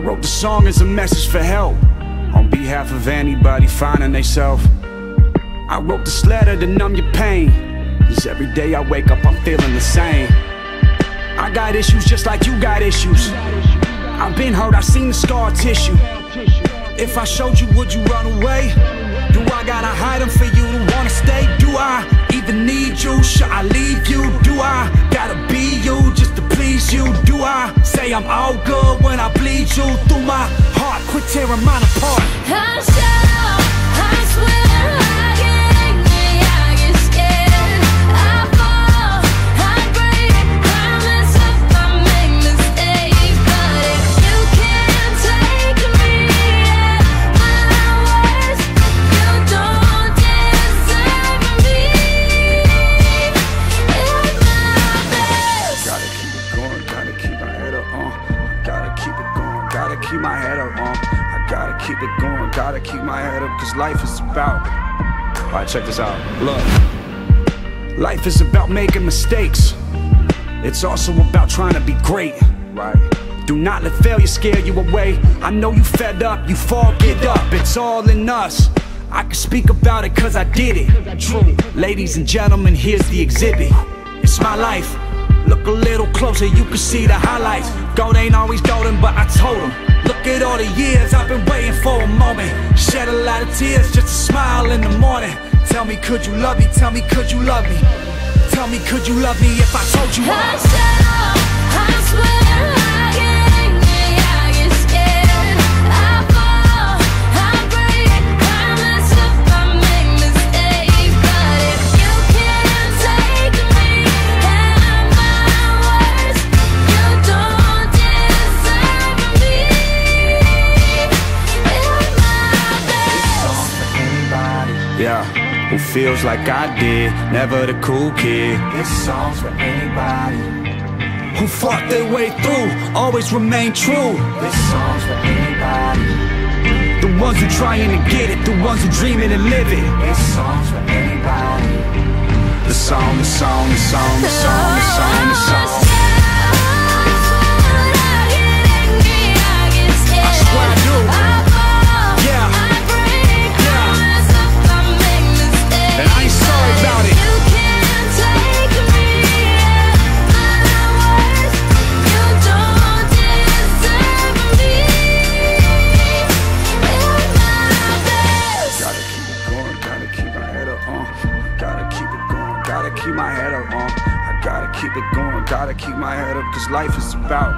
I wrote the song as a message for help On behalf of anybody finding themselves I wrote this letter to numb your pain Cause every day I wake up I'm feeling the same I got issues just like you got issues I've been hurt, I've seen the scar tissue If I showed you, would you run away? Do I gotta hide them for you to wanna stay? Do I even need you? Should I leave you? Do I gotta you? Do I say I'm all good when I bleed you through my heart? Quit tearing mine apart I shout, I swear keep my head up, uh. I gotta keep it going, gotta keep my head up, cause life is about. Alright, check this out. Look. Life is about making mistakes. It's also about trying to be great. Right. Do not let failure scare you away. I know you fed up, you fall, get up. It's all in us. I can speak about it cause I did it. True. Ladies and gentlemen, here's the exhibit. It's my life. Look a little closer, you can see the highlights. Gold ain't always golden, but I told him. Look at all the years I've been waiting for a moment. Shed a lot of tears just to smile in the morning. Tell me, could you love me? Tell me, could you love me? Tell me, could you love me if I told you I Yeah, who feels like I did, never the cool kid. This song's for anybody. Who fought their way through, always remain true. This song's for anybody. The ones who trying to get it, the ones who dreaming and live it. This song's for anybody. The song, the song, the song, the song, the song, the song. Keep my head up, uh. I gotta keep it going, gotta keep my head up, cause life is about.